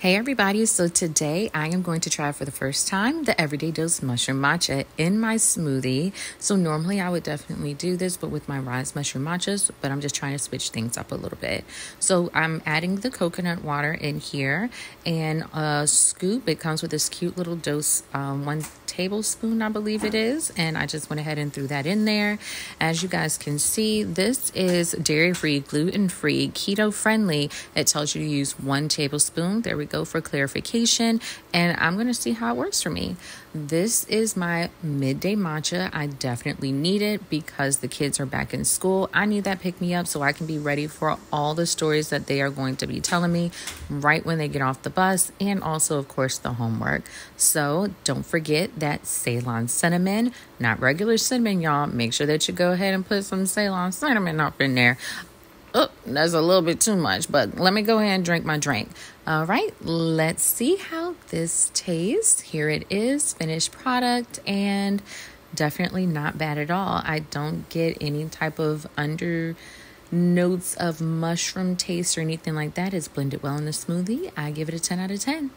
Hey everybody, so today I am going to try for the first time the Everyday Dose Mushroom Matcha in my smoothie. So normally I would definitely do this, but with my Ryze Mushroom Matchas, but I'm just trying to switch things up a little bit. So I'm adding the coconut water in here and a scoop. It comes with this cute little dose, um, one tablespoon, I believe it is. And I just went ahead and threw that in there. As you guys can see, this is dairy-free, gluten-free, keto-friendly. It tells you to use one tablespoon. There we go for clarification, and I'm going to see how it works for me. This is my midday matcha. I definitely need it because the kids are back in school. I need that pick me up so I can be ready for all the stories that they are going to be telling me right when they get off the bus, and also, of course, the homework. So don't forget that Ceylon cinnamon, not regular cinnamon, y'all. Make sure that you go ahead and put some Ceylon cinnamon up in there. Oh, that's a little bit too much, but let me go ahead and drink my drink. All right, let's see how this tastes. Here it is, finished product, and definitely not bad at all. I don't get any type of under notes of mushroom taste or anything like that. It's blended well in the smoothie. I give it a 10 out of 10.